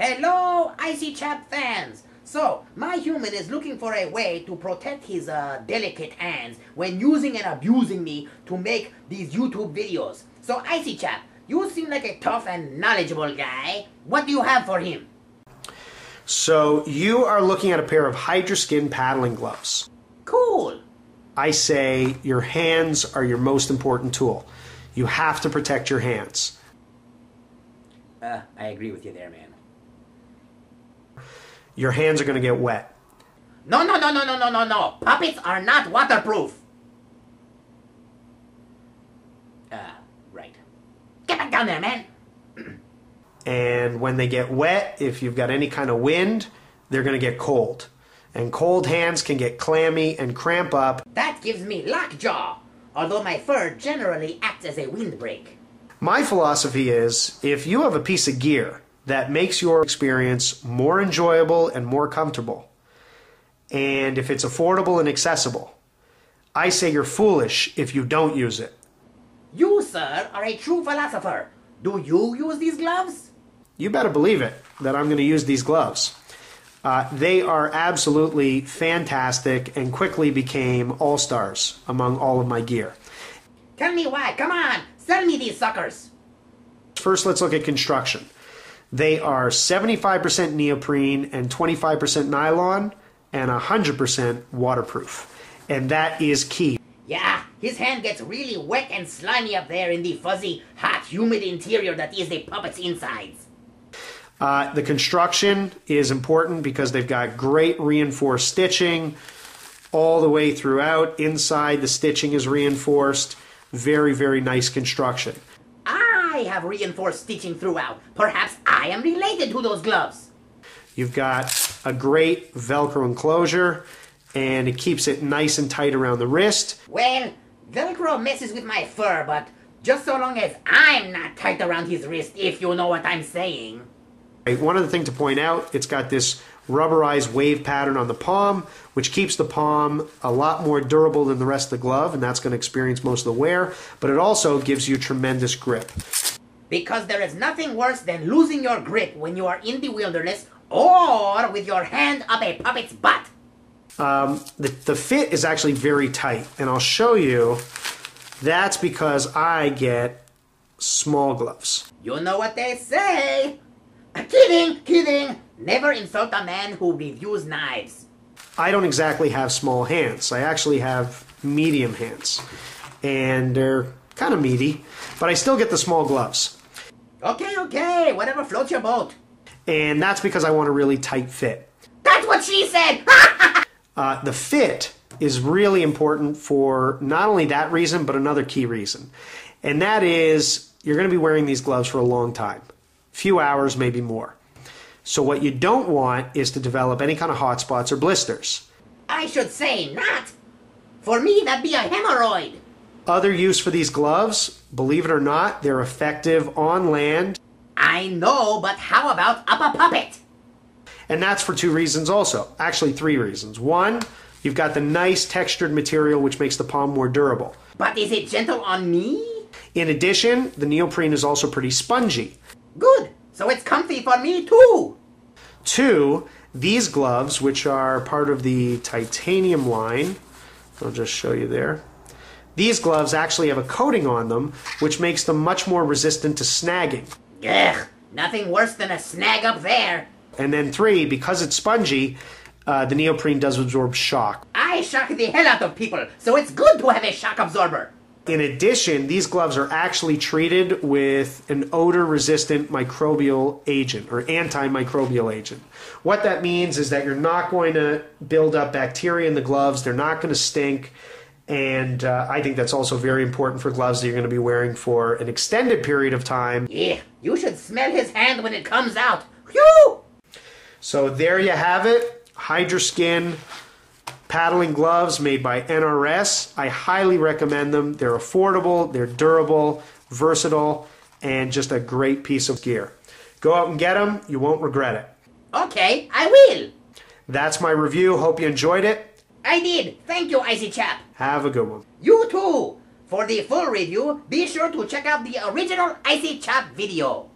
Hello, IcyChap fans! So, my human is looking for a way to protect his uh, delicate hands when using and abusing me to make these YouTube videos. So, IcyChap, you seem like a tough and knowledgeable guy. What do you have for him? So you are looking at a pair of Hydroskin paddling gloves. Cool. I say your hands are your most important tool. You have to protect your hands. Uh, I agree with you there, man. Your hands are going to get wet. No, no, no, no, no, no, no, no. Puppets are not waterproof. Uh, right. Get back down there, man. And when they get wet, if you've got any kind of wind, they're going to get cold. And cold hands can get clammy and cramp up. That gives me lockjaw, although my fur generally acts as a windbreak. My philosophy is if you have a piece of gear that makes your experience more enjoyable and more comfortable, and if it's affordable and accessible, I say you're foolish if you don't use it. You, sir, are a true philosopher. Do you use these gloves? You better believe it that I'm going to use these gloves. Uh, they are absolutely fantastic and quickly became all stars among all of my gear. Tell me why. Come on, sell me these suckers. First, let's look at construction. They are 75% neoprene and 25% nylon and 100% waterproof. And that is key. Yeah, his hand gets really wet and slimy up there in the fuzzy, hot, humid interior that is the puppet's insides. Uh, the construction is important because they've got great reinforced stitching all the way throughout. Inside, the stitching is reinforced. Very, very nice construction. I have reinforced stitching throughout. Perhaps I am related to those gloves. You've got a great Velcro enclosure and it keeps it nice and tight around the wrist. Well, Velcro messes with my fur, but just so long as I'm not tight around his wrist, if you know what I'm saying. One other thing to point out, it's got this rubberized wave pattern on the palm, which keeps the palm a lot more durable than the rest of the glove, and that's going to experience most of the wear, but it also gives you tremendous grip. Because there is nothing worse than losing your grip when you are in the wilderness or with your hand up a puppet's butt. Um, the, the fit is actually very tight, and I'll show you. That's because I get small gloves. You know what they say. Kidding, kidding. Never insult a man who reviews knives. I don't exactly have small hands. I actually have medium hands. And they're kind of meaty, but I still get the small gloves. Okay, okay, whatever floats your boat. And that's because I want a really tight fit. That's what she said! uh, the fit is really important for not only that reason, but another key reason. And that is you're going to be wearing these gloves for a long time few hours, maybe more. So what you don't want is to develop any kind of hot spots or blisters. I should say not. For me, that'd be a hemorrhoid. Other use for these gloves, believe it or not, they're effective on land. I know, but how about up a puppet? And that's for two reasons also. Actually, three reasons. One, you've got the nice textured material which makes the palm more durable. But is it gentle on me? In addition, the neoprene is also pretty spongy. Good. So it's comfy for me too. Two, these gloves, which are part of the titanium line, I'll just show you there. These gloves actually have a coating on them, which makes them much more resistant to snagging. Ugh, nothing worse than a snag up there. And then three, because it's spongy, uh, the neoprene does absorb shock. I shock the hell out of people, so it's good to have a shock absorber. In addition, these gloves are actually treated with an odor resistant microbial agent or antimicrobial agent. What that means is that you're not going to build up bacteria in the gloves, they're not going to stink. And uh, I think that's also very important for gloves that you're going to be wearing for an extended period of time. Yeah, you should smell his hand when it comes out. Whew! So there you have it. Hydroskin paddling gloves made by NRS. I highly recommend them. They're affordable, they're durable, versatile, and just a great piece of gear. Go out and get them, you won't regret it. Okay, I will. That's my review. Hope you enjoyed it. I did. Thank you, IcyChap. Have a good one. You too. For the full review, be sure to check out the original IcyChap video.